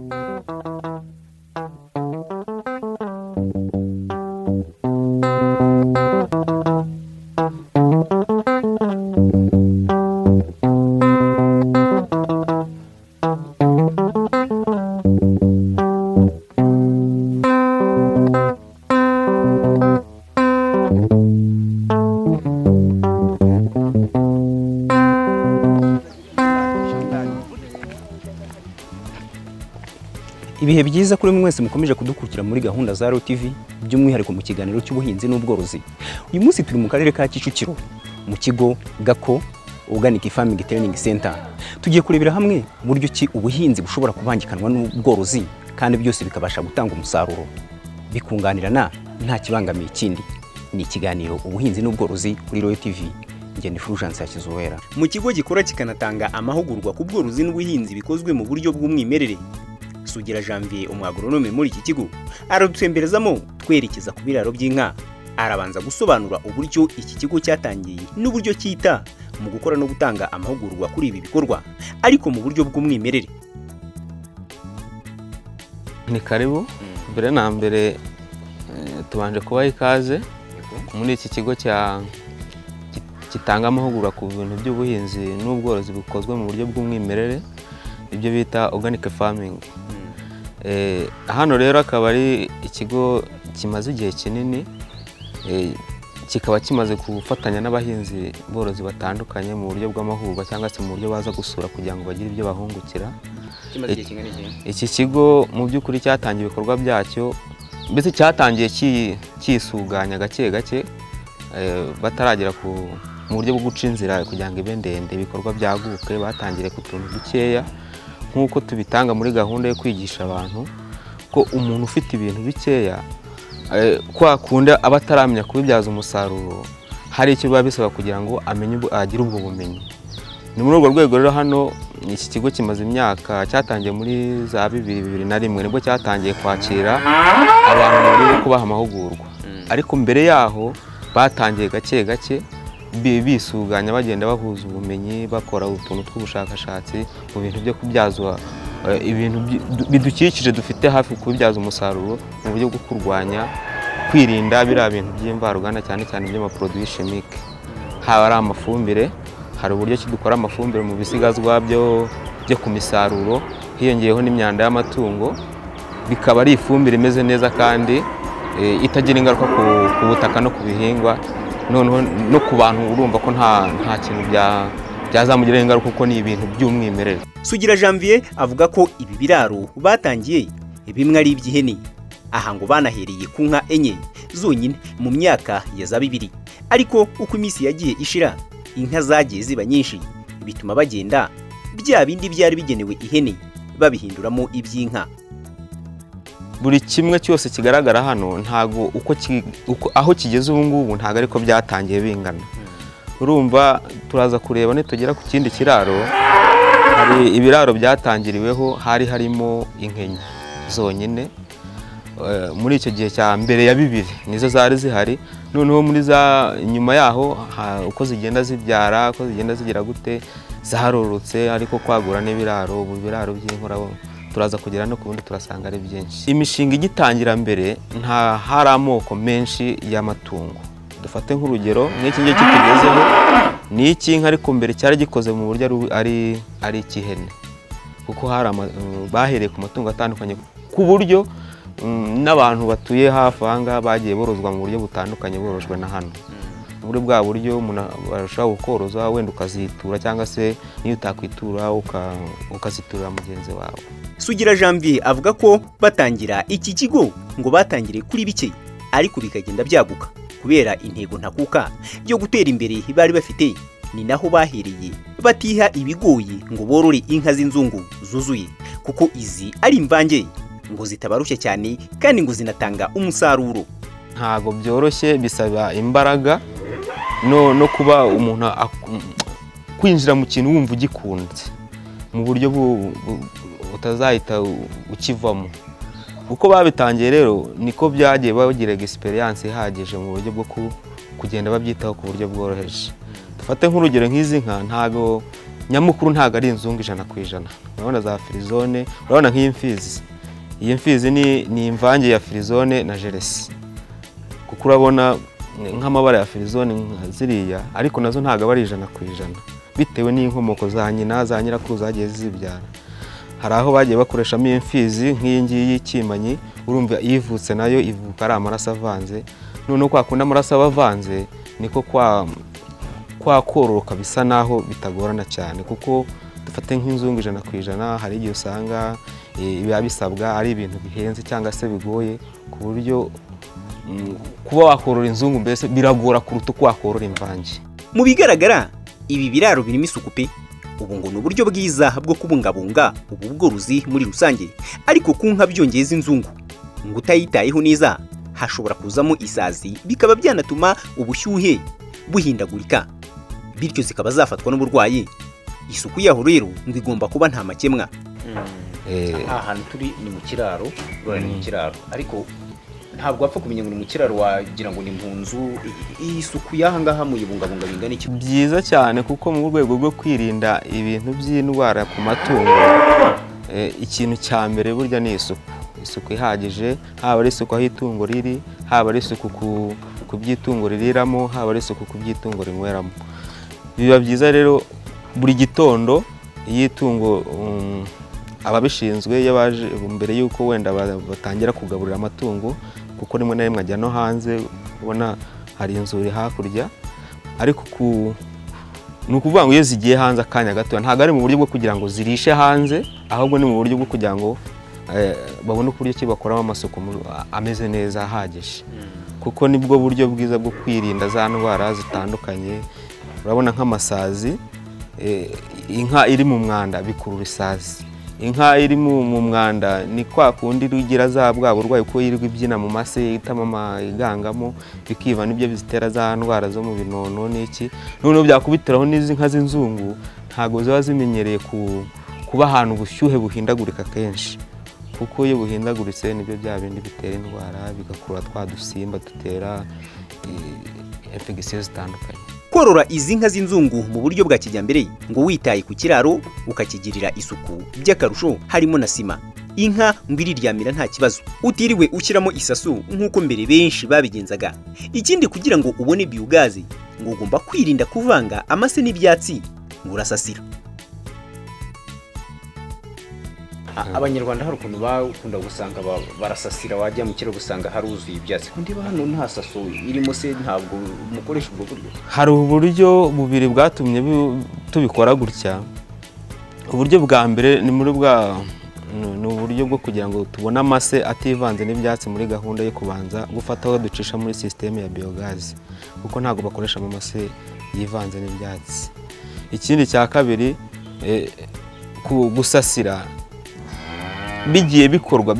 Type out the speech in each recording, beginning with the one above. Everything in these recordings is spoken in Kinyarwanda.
you byiza kuri mwe mwese mukomeje kudukurikira muri gahunda za Royal TV by'umwihariko mu kiganiro cy'ubuhinzi n'ubworozi. Uyu munsi turi mu karere ka Kicukiro mu kigo Gako Organic Farming Training Center. Tugiye kurebera hamwe buryo ki ubuhinzi bushobora kubangikanwa n'ubworozi kandi byose bikabasha gutanga umusaruro. Bikunganirana nta kibangamiye ikindi. Ni ikiganiro ubuhinzi n'ubworozi kuri Royal TV ngende Fulgence Hakizuwera mu kigo gikora kikanatanga amahugurwa ku bworozi n'ubuhinzi bikozwe mu buryo bw'umwimerere. Sugira Janvier umwagoronome muri iki kigo. Aradutemberezamo twerekeza ku biraro by'inka. Arabanza gusobanura uburyo iki kigo cyatangiye n'uburyo cyita mu gukora no gutanga amahugurwa kuri ibi bikorwa ariko mu buryo bw'umwimerere. Ni karibu. Mbere na mbere eh, tubanje kubaha ikaze muri iki kigo gitanga amahugurwa ku bintu by'ubuhinzi n'ubworozi bukozwe mu buryo bw'umwimerere ibyo bita organic farming. Eh, hano rero akaba ari ikigo kimaze igihe kinini eh, kikaba kimaze gufatanya n'abahinzi borozi batandukanye mu buryo bw'amahugurwa cyangwa se mu buryo baza gusura kugira ngo bagire ibyo bahungukira. Iki kigo mu by'ukuri cyatangiye ibikorwa byacyo mbese cyatangiye ki- kisuganya gake gake eh, bataragera ku mu buryo bwo guca inzira kugira ngo ibe ndende. Ibikorwa byaguke batangiriye ku tuntu dukeya. Nk'uko tubitanga muri gahunda yo kwigisha abantu ko umuntu ufite ibintu bikeya eh, kwa kundi aba ataramenya kubibyaza umusaruro hari icyo biba bisaba kugira ngo amenye agire ubwo bumenyi. Ni muri urwo rwego rero hano iki kigo kimaze imyaka cyatangiye muri za bibiri bibiri na rimwe ni bwo cyatangiye kwakira abantu bwo kubaha amahugurwa. Ariko mbere yaho batangiye gake gake bisuganya bagenda bahuza ubumenyi bakora utuntu tw'ubushakashatsi mu bintu byo kubyazwa eh, ibintu bidukikije dufite hafi kubibyaza umusaruro mu buryo bwo kurwanya kwirinda biriya bintu by'imvaruganda cyane cyane by'amaproduwi chimique. Haba ari amafumbire hari uburyo ki dukora amafumbire mu bisigazwa byo ku misaruro hiyongeyeho n'imyanda y'amatungo bikaba ari ifumbire imeze neza kandi eh, itagira ingaruka ku butaka no ku bihingwa noneho no ku bantu urumva ko nta, kintu bya byazamugiraho ingaruka kuko ni ibintu by'umwimerere. Sugira Janvier avuga ko ibi biraro batangiye bimwe ari iby'ihene. Aha ngo banahereye ku nka enye zonyine mu myaka ya za bibiri. Ariko uko iminsi yagiye ishira inka zagiye ziba nyinshi. Bituma bagenda bya bindi byari bigenewe ihene babihinduramo iby'inka. Buri kimwe cyose kigaragara hano ntago uko aho kigeze ubu ngubu ntago ariko byatangiye bingana. Urumva turaza kureba nitugera ku kindi kiraro hari ibiraro byatangiriweho hari harimo inkenye zonyine Eh, muri icyo gihe cya mbere ya bibiri nizo zari zihari noneho muri za nyuma yaho uko zigenda zibyara uko zigenda zigira gute zarorotse ariko kwagura n'ibiraro ubu biraro by'inkorabo turaza kugera no ku bundi turasanga ari byinshi. Imishinga igitangira mbere nta hari amoko menshi y'amatungo. Dufate nk'urugero nk'iki ngiki tugezeho ni icy'inka ariko mbere cyari gikoze mu buryo ari- ari icy'ihene kuko hari ama- bahereye ku matungo atandukanye ku buryo mm, n'abantu batuye hafi aha ngaha bagiye borozwa mu buryo butandukanye borojwe na hano. Muri bwa buryo umuntu arushaho kukoroza wenda ukazitura cyangwa se niyo utakwitura uka- ukaziturira mugenzi wawe. Sugira Janvier avuga ko batangira iki kigo ngo batangire kuri bike ariko bikagenda byaguka kubera intego ntakuka yo gutera imbere bari bafite. Ni naho bahereye batiha ibigoyi ngo borore inka z'inzungu zuzuye kuko izi ari imvange ngo zitabarushya cyane kandi ngo zinatanga umusaruro. Ntabwo byoroshye bisaba imbaraga no, kuba umuntu kwinjira mu kintu wumva ugikunze mu buryo bu- bu- utazahita ukivamo. Uko babitangiye rero niko byagiye bagira egisperiyanse ihagije mu buryo bwo ku- kugenda babyitaho ku buryo bworoheje. Dufate nk'urugero nk'izi nka ntago nyamukuru ntabwo ari inzungu ijana ku ijana. Urabona za firizone urabona nk'iyi mfizi. Iyi mfizi ni, imvange ya firizone na jeresi kuko urabona nk'amabara ya firizone ziriya ariko na zo ntabwo aba ari ijana ku ijana. Bitewe n'inkomoko za nyina za nyirakuru zagiye zibyara hari aho bagiye bakoreshamo imfizi nk'iyi ngiyi y'ikimanyi urumva iyivutse na yo ivuka ari amaraso avanze. Noneho kwa kundi amaraso aba avanze niko kwa kororoka bisa naho bitagorana cyane kuko dufate nk'inzungu ijana ku ijana hari igihe usanga eh, biba bisabwa ari ibintu bihenze cyangwa se bigoye ku buryo mm, kuba wakorora inzungu mbese biragora kuruta uko wakorora imvange. Mu bigaragara ibi biraro birimo isuku pe. Ubu ngo ni uburyo bwiza bwo kubungabunga ubu bworozi muri rusange. Ariko ku nka byongeza inzungu. Ngo utayitayeho neza hashobora kuzamo isazi bikaba byanatuma ubushyuhe buhindagurika. Bityo zikaba zafatwa n'uburwayi. Isuku yaho rero ngo igomba kuba nta makemwa. Eh, aha hantu turi ni mu kiraro ni mu kiraro. Ariko ntabwo wapfa kumenya ngo ni mu kiraro wagira ngo ni mu nzu I- iyi suku y'aha ngaha muyibungabunga bingana iki? Byiza cyane kuko mu rwego rwo kwirinda ibintu by'indwara ku matungo eh, ikintu cya mbere burya ni isuku. Isuku ihagije haba ari isuku aho itungo riri haba ari isuku ku, by'itungo ririramo haba ari isuku ku by'itungo rinyweramo. Biba byiza rero buri gitondo iyo itungo um, ababishinzwe iyo baje mbere y'uko wenda ba- batangira kugaburira amatungo kuko rimwe na rimwe ajya no hanze ubona hari inzuri hakurya. Ariko ku ni ukuvuga ngo iyo zigiye hanze akanya gato ntabwo ari mu buryo bwo kugira ngo zirishe hanze ahubwo ni mu buryo bwo kugira ngo eh, babone uburyo ki bakoramo amasuku ameze neza ahagije. Kuko ni bwo buryo bwiza bwo kwirinda za ndwara zitandukanye. Urabona nk'amasazi eh, inka iri mu mwanda bikurura isazi. Inka iri mu mwanda ni kwa kundi rugira za bwa burwayi kuko yirirwa ibyina mu mase itama igangamo bikiva ni byo bizitera za ndwara zo mu binono n'iki. Noneho byakubitiraho n'izi nka z'inzungu ntabwo ziba zimenyereye ku- kuba ahantu ubushyuhe buhindagurika kenshi. Kuko iyo buhindaguritse ni byo bya bindi bitera indwara bigakurura twa dusimba dutera infegisiyo zitandukanye. Korora izi nka z'inzungu mu buryo bwa kijyambere ngo witaye ku kiraro ukakigirira isuku. By'akarusho harimo na sima. Inka ngo iriryamira nta kibazo. Utiriwe ushyiramo isasu nk'uko mbere benshi babigenzaga. Ikindi kugira ngo ubone biyogazi ngo ugomba kwirinda kuvanga amase n'ibyatsi ngo urasasira. Abanyarwanda hari ukuntu bakunda gusanga ba- barasasira wajya mu kiraro gusanga haruzuye ibyatsi. Ko ndiba hano nta saso irimo se ntabwo mukoresha ubwo buryo. Hari uburyo bubiri bwatumye tubikora gutya. Uburyo bwa mbere ni muri bwa ni- uburyo bwo kugira ngo tubone amase ativanze n'ibyatsi muri gahunda yo kubanza gufata aho ducisha muri sisiteme ya biyogazi kuko ntabwo bakoresha amase yivanze n'ibyatsi. Ikindi cya kabiri eh, gusasira. Bigiye bikorwa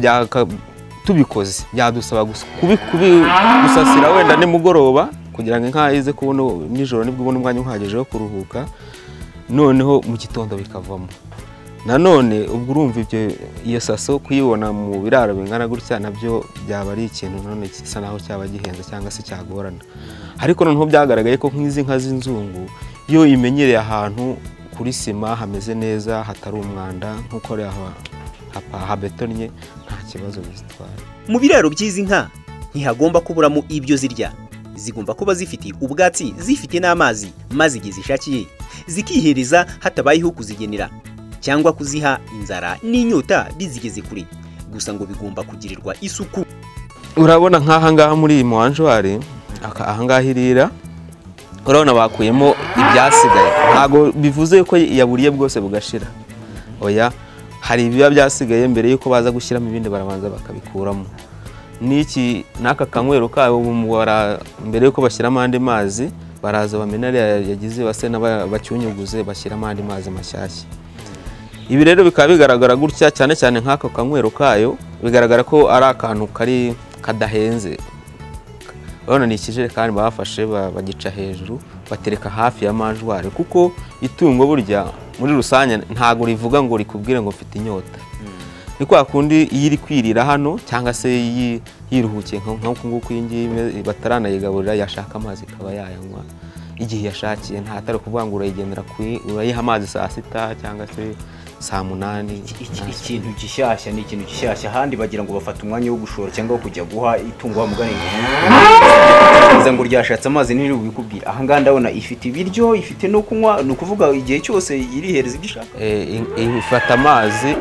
tubikoze. Byadusaba gusasira wenda nimugoroba kugira ngo inka ize kubona nijoro ni bwo ubona umwanya uhagije wo kuruhuka noneho mu gitondo bikavamo. Nanone ubwo urumva iyo saso kuyibona mu biraro bingana gutya na byo byaba ari ikintu none gisa naho cyaba gihenze cyangwa se cyagorana. Ariko noneho byagaragaye ko nk'izi nka z'inzungu iyo imenyereye ahantu kuri sima hameze neza hatari umwanda nk'uko hariya ha- hapa- habetonnye nta kibazo bizitwara mu biraro by'izi nka ntihagomba kuburamo ibyo zirya. Zigomba kuba zifite ubwatsi zifite n'amazi maze igihe zishakiye. Zikihereza hatabayeho kuzigenera cyangwa kuziha inzara n'inyota bizigeze kure. Gusa ngo bigomba kugirirwa isuku. Urabona nk'aha ngaha muri iyi muwanjwari aha ngaha irira urabona bakuyemo ibyasigaye. Ntabwo bivuze ko yaburiye bwose bugashira. Oya hari ibiba byasigaye mbere y'uko baza gushyiramo ibindi barabanza bakabikuramo. N'iki n'aka kanywero kabo mbere y'uko bashyiramo andi mazi baraza bamena yagize base bacyunyuguze bashyiramo andi mazi mashyashya. Ibi rero bikaba bigaragara gutya cyane cyane nk'ako kanywero kayo bigaragara ko ari akantu kari kadahenze. Urabona ni ikijerekani bafashe ba- bagica hejuru batereka hafi ya manjwari kuko itungo burya muri rusange ntabwo rivuga ngo rikubwire ngo mfite inyota. Ni kwa kundi iyo iri kwirira hano cyangwa se yi- yiruhukiye nka- nk'uku nguku iyi ngiyi bataranayigaburira yashaka amazi ikaba yayanywa. Igihe yashakiye nta atari ukuvuga ngo urayigendera kuri urayiha amazi saa sita cyangwa se saa munani ikintu gishyashya ni ikintu gishyashya. Ahandi bagira ngo bafate umwanya wo gushora cyangwa wo kujya guha itungo wamugane ngo ngo ryashatse amazi ntiri bubikubwire aha ngaha ndabona ifite ibiryo ifite no kunywa. Ni ukuvuga igihe cyose irihereza ibyo ishaka. Eh, ifata amazi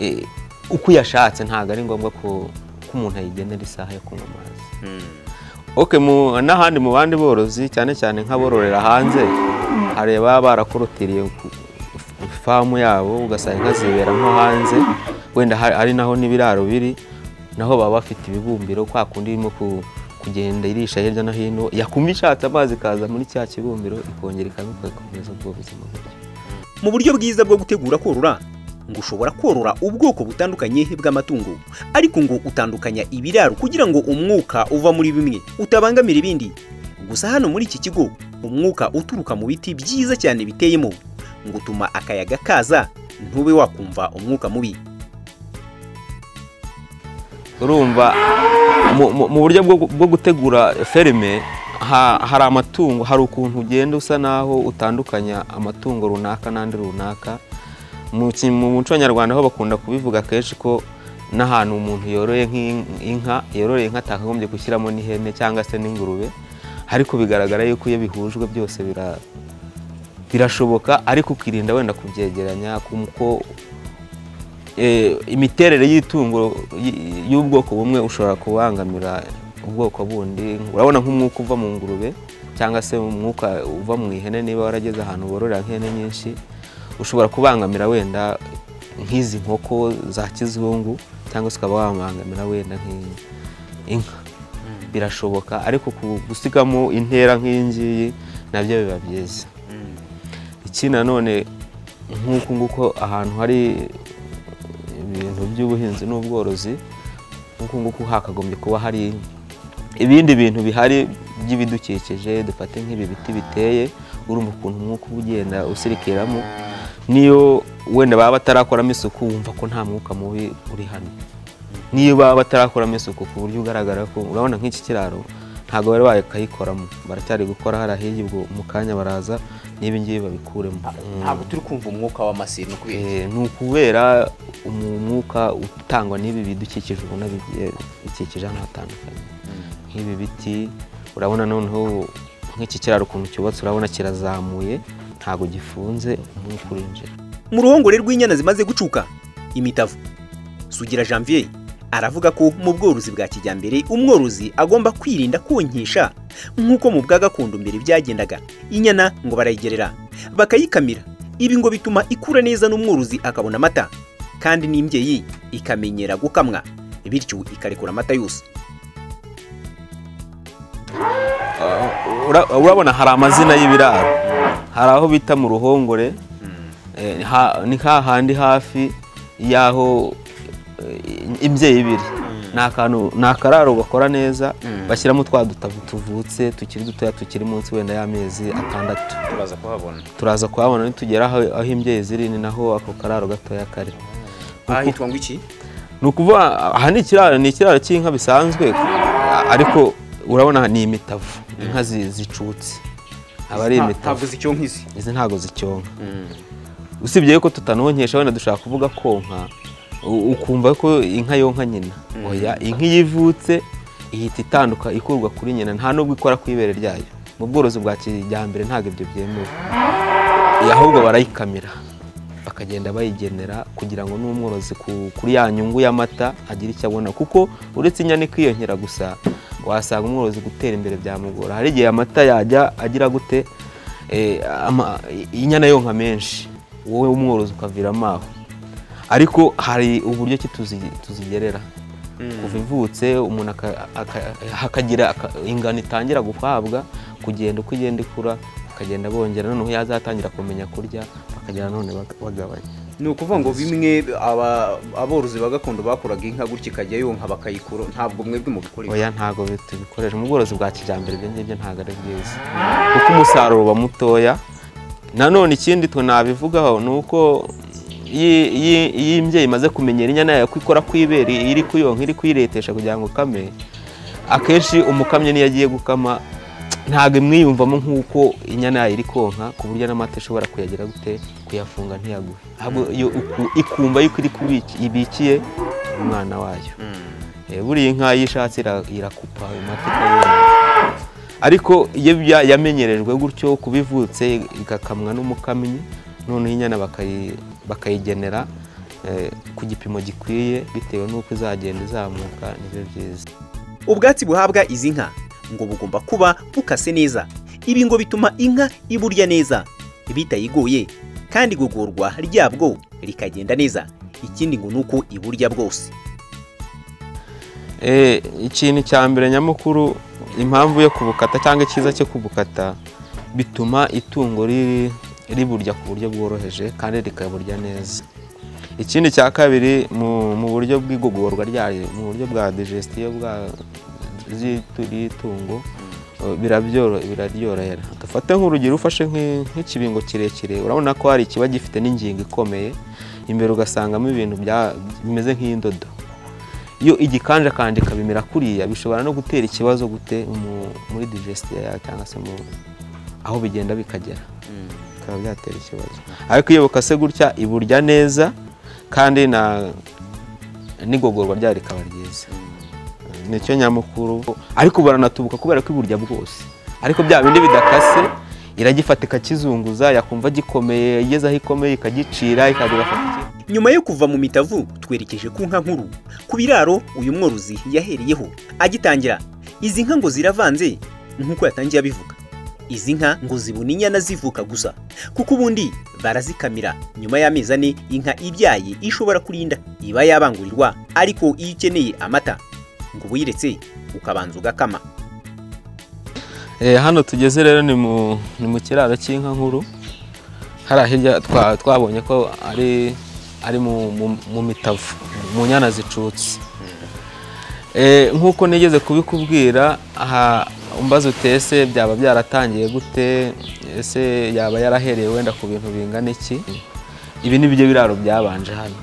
eh, uko uyashatse ntabwo ari ngombwa ko umuntu ayigenera isaha yo kunywa amazi. Okay, mu- n'ahandi mu bandi borozi cyane cyane nk'abororera hanze hari ababa barakorotiriye ifamu yabo ugasanga inka zibera nko hanze wenda ari naho n'ibiraro biri naho baba bafite ibibumbiro kwa kundi irimo ku- kugenda irisha hirya no hino yakumva ishatse amazi ikaza muri cya kibumbiro ikongera ikabikora igakomeza ubwo buzima gutyo mu buryo bwiza bwo gutegura korora ngo ushobora korora ubwoko butandukanye bw'amatungo ariko ngo utandukanya ibiraro kugira ngo umwuka uva muri bimwe utabangamira ibindi. Gusa hano muri iki kigo umwuka uturuka mu biti byiza cyane biteyemo. Ngo utuma akayaga kaza ntube wakumva umwuka mubi. Urumva mu- buryo bwo gutegura ferme ha- hari amatungo hari ukuntu ugenda usa naho utandukanya amatungo runaka n'andi runaka. Mu muco nyarwanda ho bakunda kubivuga kenshi ko n'ahantu umuntu yoroye nk'in- inka yororeye inka atakagombye gushyiramo n'ihene cyangwa se n'ingurube. Ariko bigaragara yuko iyo bihujwe byose bira- birashoboka ariko ukirinda wenda kubyegeranya kuko eh, imiterere y'itungo y'ubwoko bumwe ushobora kubangamira ubwoko bundi. Urabona nk'umwuka uva mu ngurube cyangwa se umwuka uva mu ihene niba warageze ahantu bororera nk'ihene nyinshi ushobora kubangamira wenda nk'izi nkoko za kizungu cyangwa se ukaba wabangamira wenda nk'inka. Birashoboka ariko gusigamo intera nk'iyi ngiyi na byo biba byiza. Ikindi nanone nk'uku nguko ahantu hari ibintu by'ubuhinzi n'ubworozi nk'uku nguku hakagombye kuba hari ibindi bintu bihari by'ibidukikije dufate nk'ibi biti biteye urumva ukuntu umwuka uba ugenda usirikiramo niyo wenda baba batarakoramo isuku wumva ko nta mwuka mubi uri hano. Niyo baba batarakoramo isuku ku buryo ugaragara ko urabona nk'iki kiraro ntabwo bari bakayikoramo baracyari gukora hariya hirya ubwo mu kanya baraza n'ibi ngibi babikuremo. Mm. ntabwo turi kumva umwuka w'amasiri ni ukubera? Eh, ni ukubera umwuka utangwa n'ibi bidukikije ubona bigiye bikikije ahantu hatandukanye. Nk'ibi biti urabona noneho nk'iki kiraro ukuntu cyubatse urabona kirazamuye ntabwo gifunze umwuka urinjira. Mu ruhongore rw'inyana zimaze gucuka imitavu. Sugira janvier. Aravuga ko mu bworozi bwa kijyambere umworozi agomba kwirinda konkesha nk'uko mu bwa gakondo mbere byagendaga inyana ngo barayigerera bakayikamira. Ibi ngo bituma ikura neza n'umworozi akabona amata. Kandi n'imbyeyi ikamenyera gukamwa bityo ikarekura amata yose. Ura- urabona hari amazina y'ibiraro. Hari aho bita mu ruhongore eh, ha- ni hahandi hafi y'aho eh, imbyeyi biri ni akantu ni akararo gakora neza bashyiramo twa dutavu tuvutse tukiri dutoya tukiri munsi wenda y'amezi atandatu. Turaza kuhabona. Turaza kuhabona nitugera aho imbyeyi ziri ni naho ako kararo gatoya kari. Aha hitwa ngo iki? ni ukuvuga aha ni ikiraro ni ikiraro cy'inka bisanzwe ariko urabona ni imitavu. Inka zi- zicutse aba ari imitavu. izi? Ntabwo zicyonka. Usibye ko tutanonkesha wenda dushaka kuvuga konka ukumva ko inka yonka nyina. Oya inka iyo ivutse ihita itanduka ikurwa kuri nyina. Nta nubwo ikora ku ibere ryayo. Mu bworozi bwa kijyambere ntabwo ibyo byemewe. Ahubwo barayikamira. Bakagenda bayigenera kugira ngo n'umworozi ku- kuri ya nyungu y'amata agire icyo abona. Kuko uretse inyana ikiyongera gusa wasanga umworozi gutera imbere byamugora. Hari igihe amata yajya agira gute? Eh, ama- inyana yonka menshi. Wowe umworozi ukaviramo aho. Ariko hari uburyo ki tuzi- tuzigerera. Kuva ivutse umuntu aka- aka- hakagira aka- ingano itangira guhabwa kugenda uko igenda ikura bakagenda bongera noneho yazatangira kumenya kurya bakagera none bag- bagabanya ni ukuvuga ngo bimwe aborozi ba gakondo bakoraga inka gutya ikajya yonka bakayikura. Ntabwo mwebwe mubikora oya ntabwo tubikoresha mu bworozi bwa kijyambere ibyo ngibyo ntabwo ari byiza. Kuko umusaruro uba mutoya nanone ikindi twe nabivugaho ni uko iyo- iyo iyo imbyeyi imaze kumenyera inyana yayo ko ikora ku ibere iri kuyonka iri kuyiretesha kugira ngo ukame. Akenshi umukamyi niyo agiye gukama ntabwo imwiyumvamo nk'uko inyana yayo iri konka ku buryo n'amata ishobora kuyagira gute kuyafunga ntiyaguhe. Ikumva yuko iri ibikiye umwana wayo. Eh, buriya inka iyo ishatse ira- irakupa ayo mata ikayumva ariko iyo yamenyerejwe gutyo kubivutse igakamwa n'umukamyi noneho inyana bakayigenera eh, ku gipimo gikwiye bitewe n'uko izagenda izamuka ni byo byiza. Ubwatsi buhabwa izi nka ngo bugomba kuba bukase neza. Ibi ngo bituma inka iburya neza. Bitayigoye kandi igogorwa ryabwo rikagenda neza. Ikindi ngo ni uko iburya bwose. Eh, ikintu cya mbere nyamukuru impamvu yo kubukata cyangwa icyiza cyo kubukata bituma itungo riri riburya ku buryo bworoheje kandi rikaburya neza. Ikindi cya kabiri mu, buryo bw'igogorwa ryayo mu buryo bwa digestion bwa z'itu- y'itungo eh, birabyoro- biraryorohera. Dufate nk'urugero ufashe nk'i- nk'ikibingo kirekire urabona ko hari ikiba gifite n'ingingo ikomeye imbere ugasangamo ibintu bimeze nk'indodo. Iyo igikanjakanje ikabimera kuriya bishobora no gutera ikibazo gute mu- muri digestion yawe cyangwa se mu aho bigenda bikagera. Bikaba byatera ikibazo. Ariko iyo bukase gutya iburya neza kandi na n'igogorwa ryayo rikaba ryiza. Nicyo nyamukuru. Ariko baranatubuka kubera ko iburya bwose. Ariko bya bindi bidakase iragifata ikakizunguza yakumva gikomeye igeze aho ikomeye ikagicira ikindi nyuma yo kuva mu mitavu twerekeje ku nka nkuru. Ku biraro uyu mworozi yahereyeho. Agitangira izi nka ngo ziravanze nk'uko yatangiye abivuga. Izi nka ngo zibona inyana zivuka gusa. Kuko ubundi barazikamira. Nyuma y'amezi ane inka ibyaye ishobora kurinda iba yabangurirwa ariko iyo ukeneye amata ngo uba uyiretse ukabanza ugakama. Eh, hano tugeze rero ni mu, kiraro cy'inka nkuru. Hariya hirya twa- twabonye ko ari, ari mu, mitavu mu nyana zicutse Eh, nk'uko nigeze kubikubwira aha umbaza utese byaba byaratangiye gute? Ese yaba yarahereye wenda ku bintu bingana iki? Ibi ni byo biraro byabanje hano.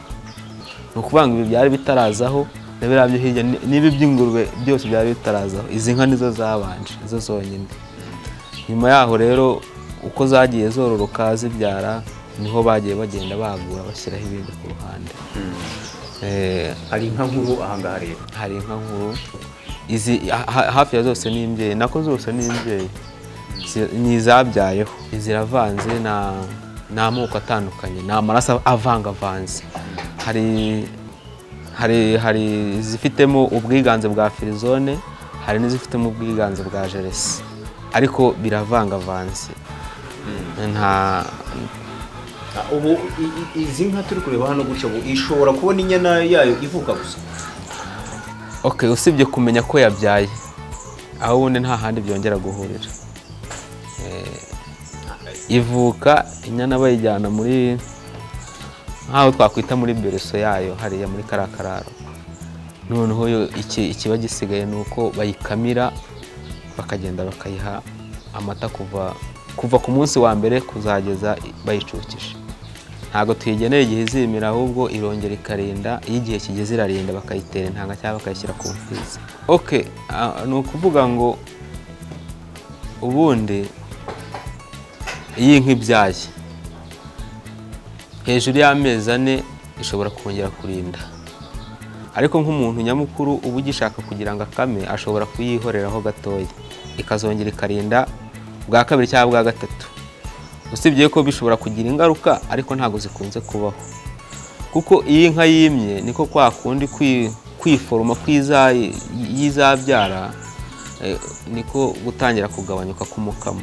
Ni ukuvuga ngo ibi byari bitarazaho na biriya byo hirya ni- n'ibi by'ingurube byose byari bitarazaho. Izi nka nizo zabanje zo zonyine. Nyuma yaho rero uko zagiye zororoka zibyara ni ho bagiye bagenda bagura bashyiraho ibindi ku ruhande. Eh, hari inka nkuru ahangaha rero? hari inka nkuru. Izi ha- ha- hafi ya zose ni imbyeyi nako zose ni imbyeyi. Ni izabyayeho ziravanze na ni amoko atandukanye ni amaraso avangavanze. Hari hari hari izifitemo ubwiganze bwa firizone hari n'izifitemo ubwiganze bwa jeresi ariko biravangavanze. Nta ubu izi nka turi kureba hano gutya ubu ishobora kubona inyana yayo ivuka gusa. Ok usibye kumenya ko yabyaye. Aho ubundi nta handi byongera guhurira. Eh, ivuka inyana bayijyana muri nk'aho twakwita muri bereso yayo hariya muri kariya kararo noneho ikiba gisigaye ni uko bayikamira bakagenda bakayiha amata kuva kuva ku munsi wa mbere kuzageza bayicukije. Ntabwo tuyigenera igihe izimira ahubwo irongera ikarinda iyo igihe kigeze irarinda bakayitera intanga cyangwa bakayishyira ku mfizi. Ok ah, ni ukuvuga ngo ubundi iyi inka ibyaye hejuru y'amezi ane ishobora kongera kurinda. Ariko nk'umuntu nyamukuru uba ugishaka kugira ngo akame ashobora kuyihoreraho gatoya. Ikazongera ikarinda bwa kabiri cyangwa bwa gatatu. Usibye ko bishobora kugira ingaruka ariko ntabwo zikunze kubaho. Kuko iyo inka yimye niko kwa kundi kwi- kwiforoma y'izabyara eh, niko gutangira kugabanyuka k'umukamo.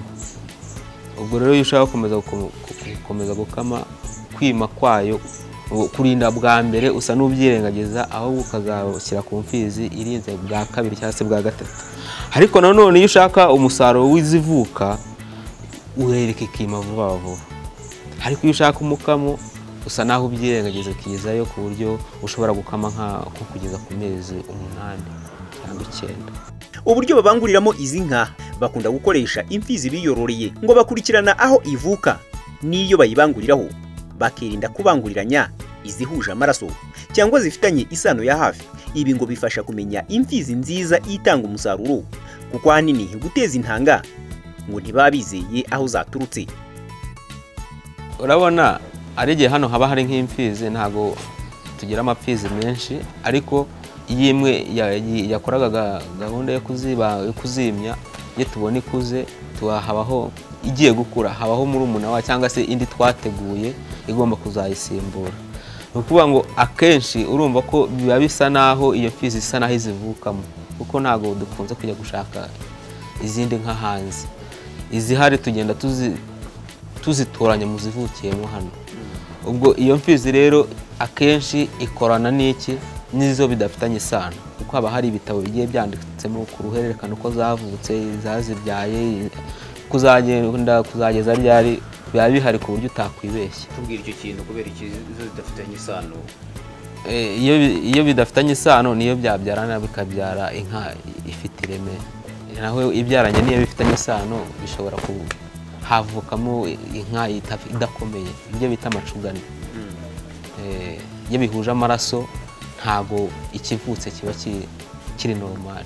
Ubwo rero iyo ushaka gukomeza gukom- gukomeza gukama kwima kwayo kurinda bwa mbere usa n'ubyirengagiza ahubwo ukazashyira ku mfizi irinze bwa kabiri cyangwa se bwa gatatu. Ariko nanone iyo ushaka umusaruro w'izivuka urereka ikima vuba vuba ariko iyo ushaka umukamo usa naho ubyirengagiza ukizayo ku buryo ushobora gukama nko kugeza ku mezi umunani cyangwa icyenda. Uburyo babanguriramo izi nka bakunda gukoresha imfizi biyororeye ngo bakurikirana aho ivuka. N'iyo bayibanguriraho bakirinda kubanguriranya izihuje amaraso cyangwa zifitanye isano ya hafi. Ibi ngo bifasha kumenya imfizi nziza itanga umusaruro. Kuko ahanini guteza intanga ngo ntibaba bizeye aho zaturutse. Urabona ari igihe hano haba hari nk'imfizi ntabwo tugira amapfizi menshi ariko iyo imwe yakoraga ga- gahunda yo kuzimya iyo tubona ikuze habaho igiye gukura habaho murumuna wa cyangwa se indi twateguye igomba kuzayisimbura. Ni ukuvuga ngo akenshi urumva ko biba bisa naho iyo mfizi isa naho izivukamo kuko ntabwo dukunze kujya gushaka izindi nka hanze izihari tugenda tuzi tuzitoranya mu zivukiyemo hano. Ubwo iyo mfizi rero akenshi ikorana n'iki? N'izo bidafitanye isano. Kuko haba hari ibitabo bigiye byanditsemo ku ruhererekane uko zavutse zazibyaye kuzagenda kuzageza ryari biba bihari ku buryo utakwibeshya. Tubwira icyo kintu kubera ikizo zidafitanye isano. Eh, iyo bidafitanye isano niyo byabyarana bikabyara inka ifite ireme. Naho ibyaranye n'iyo bifitanye isano bishobora havukamo inka idakomeye. Ibyo bita amacugane. Eh, iyo bihuje amaraso ntago ikivutse kiba ki- kiri normal.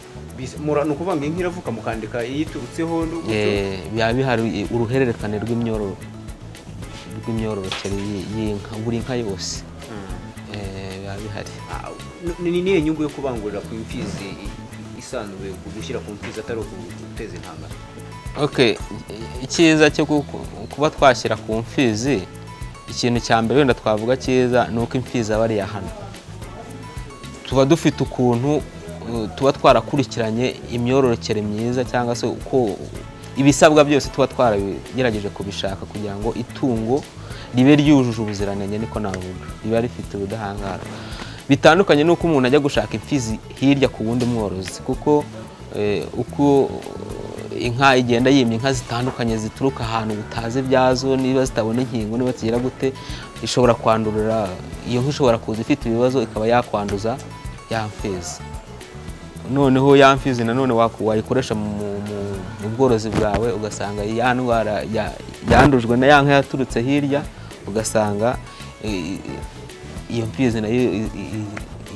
Ni ukuvuga ngo inka iravuka mukandika iyiturutseho Eh, biba bihari uruhererekane rw'imyororo rw'imyororokere y'i- y'inka buri nka yose. Eh, biba bihari. Ni niyo nyungu yo kubangurira ku mfizi isanzwe gushyira ku mfizi atari uguteza intanga okay icyiza cyo ku- kuba twashyira ku mfizi ikintu cya mbere wenda twavuga cyiza ni uko imfizi aba ari iya hano. Tuba dufite ukuntu tuba twarakurikiranye imyororokere myiza cyangwa se uko ibisabwa byose tuba twaragerageje kubishaka kugira ngo itungo ribe ryujuje ubuziranenge niko navuga. Riba rifite ubudahangarwa. Bitandukanye n'uko umuntu ajya gushaka imfizi hirya ku wundi mworozi. Kuko eh, uko inka igenda yimya inka zitandukanye zituruka ahantu butazi ibyazo niba zitabona inkingo niba zigira gute ishobora kwandurira iyo nka ishobora kuza ifite ibibazo ikaba yakwanduza ya mfizi. Noneho ya mfizi nanone wayikoresha mu, bworozi bwawe ugasanga ya ndwara ya- yandujwe na ya nka yaturutse hirya ugasanga eh, iyo mfizi na yo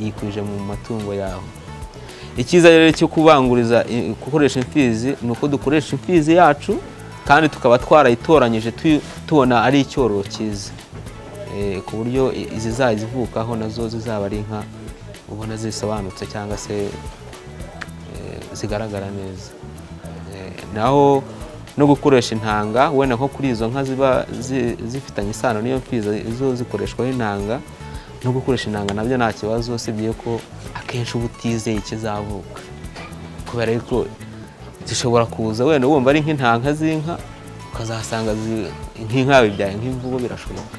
yikwije mu matungo yawe. Icyiza rero cyo kubanguriza i- gukoresha imfizi ni uko dukoresha imfizi yacu kandi tukaba twarayitoranyije tu- tubona ari icyororo cyiza. Eh, ku buryo i- izizajya zivukaho na zo zizaba ari inka ubona zisobanutse cyangwa se eh, zigaragara neza. Eh, naho no gukoresha intanga wenda nko kuri izo nka ziba zi- zifitanye isano n'iyo mfizi zo zikoreshwaho intanga no gukoresha intanga na byo nta kibazo usibye ko akenshi uba utizeye ikizavuka kubera yuko zishobora kuza wenda wumva ari nk'intanga z'inka ukazasanga zi- nk'inka yawe ibyaye nk'imvubu birashoboka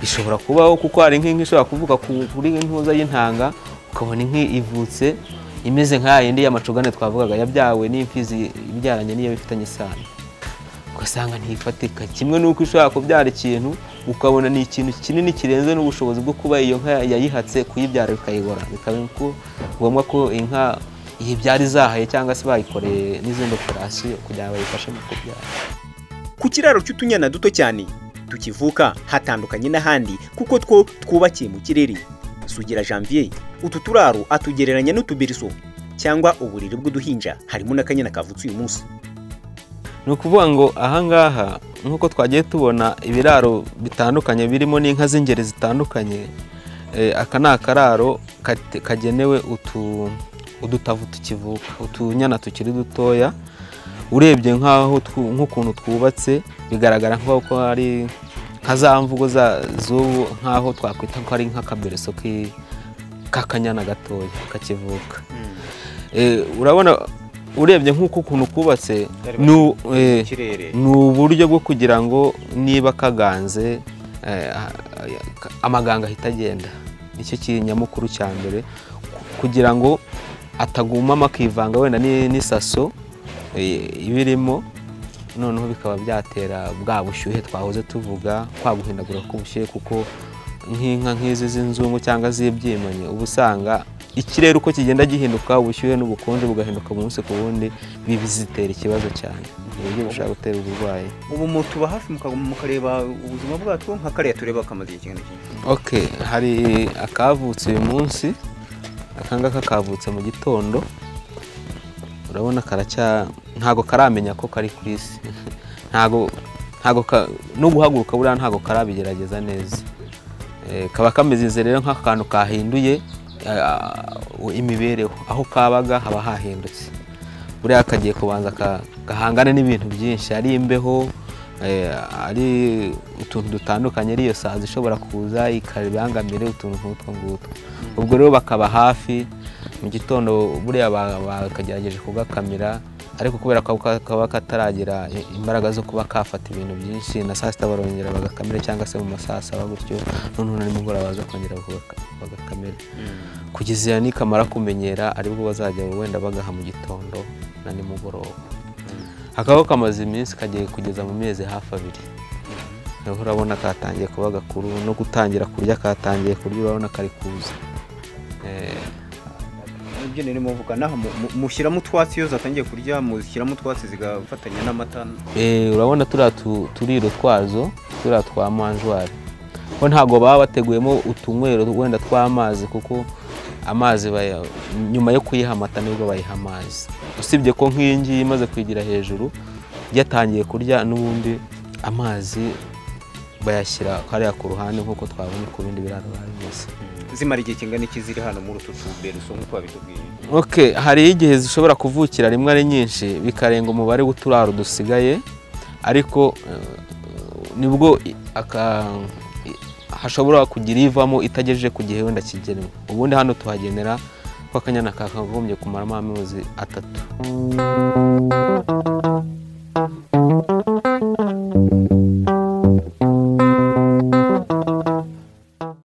bishobora kubaho kuko hari nk'inka ishobora kuvuka ku- kuri ntuza y'intanga ukabona inka ivutse imeze nk'aya yindi y'amacugane twavugaga yabyawe n'imfizi ibyaranye n'iyo bifitanye isano. Ugasanga ntifatika kimwe n'uko ishobora kubyara ikintu ukabona ni ikintu kinini kirenze n'ubushobozi bwo kuba iyo nka yayihatse kuyibyara bikayigora bikaba ngombwa ko inka iyibyara izahaye cyangwa se bayikoreye n'izindi operasiyo kugira ngo bayifashe mu kubyara. Ku kiraro cy'utunyana duto cyane tukivuka hatandukanye n'ahandi kuko two twubakiye mu kirere. Sugira janvier utu turaro atugereranya n'utubiriso cyangwa uburiri bw'uduhinja. Harimo n'akanyana kavutse uyu munsi. Ni ukuvuga ngo ahangaha nk'uko twagiye tubona ibiraro bitandukanye birimo n'inka z'ingeri zitandukanye eh, aka ni akararo kagenewe utu udutavu tukivuka utunyana tukiri dutoya urebye nk'aho nk'ukuntu twubatse bigaragara nk'aho ko ari nka za mvugo z'ubu nk'aho twakwita ko ari nk'akabereso k'akanyana gatoya kakivuka. Eh, urabona urebye nk'uko ukuntu kubatse ni eh, uburyo bwo kugira ngo niba kaganze eh, amaganga ahita agenda. Nicyo kinyamukuru cya mbere. Ku- kugira ngo atagumamo akivanga wenda ni- n'isaso eh, ibirimo noneho bikaba byatera bwa bushyuhe twahoze tuvuga kwa guhindagura k'ubushyuhe kuko nk'inka nk'izi z'inzungu cyangwa z'ibyimanye uba usanga ikirere uko kigenda gihinduka ubushyuhe n'ubukonje bugahinduka umunsi ku wundi biba bizitera ikibazo cyane. Ni uburyo bushobora gutera uburwayi. Ubu mutuba hafi muka- mukareba ubuzima bwacu nka kariya tureba kamaze igihe kingana iki ok hari akavutse uyu munsi aka ngaka kavutse mu gitondo. Urabona karacya ntago karamenya ko kari ku isi. Ntago ntago ka- no guhaguruka buriya ntago karabigerageza neza. Eh, kaba kameze rero nk'akantu kahinduye ah, imibereho aho kabaga haba hahindutse. Buriya kagiye kubanza gahangane n'ibintu byinshi. Ari imbeho eh, ari utuntu dutandukanye ariyo sazi ishobora kuza ikabibangamire utuntu nk'utwo ngutwo. Ubwo rero bakaba hafi mu gitondo buriya ba- bakagerageje kugakamira ariko kubera ko ka- kaba kataragira i- imbaraga zo kuba kafata ibintu byinshi na saa sita barongera bagakamira cyangwa se mu masaa saba gutyo noneho na nimugoroba baza kongera bagaka- bagakamira kugeza nikamara kumenyera ari bwo bazajya wenda bagaha mu gitondo na nimugoroba. Hakaba kamaze iminsi kagiye kugeza mu mezi hafi abiri. Niho urabona katangiye kuba gakuru no gutangira kurya katangiye kurya urabona kari kuza. Eh, ibyo nirimo mvuga naho mu- mu- mushyiramo utwatsi iyo zatangiye kurya mushyiramo utwatsi zigafatanya n'amata Eh, urabona turiya tu- turiro twazo turiya twa manjwari. Ko ntabwo baba bateguyemo utunywero wenda tw'amazi kuko amazi nyuma yo kuyiha amata ni bwo bayiha amazi. Usibye ko nk'iyi ngiyi imaze kwigira hejuru yatangiye kurya n'ubundi amazi bayashyira hariya ku ruhande nk'uko twabonye ku bindi biraro biba bimeze zimara igihe kingana iki ziri hano muri utu tuberuso nk'uko babitubwiye oke hari igihe zishobora kuvukira rimwe ari nyinshi bikarenga umubare w'uturaro dusigaye ariko eh, ni bwo hashobora kugira ivamo itagejeje ku gihe wenda kigenwa ubundi hano tuhagenera ko akanyana kakagombye kumaramo amezi atatu.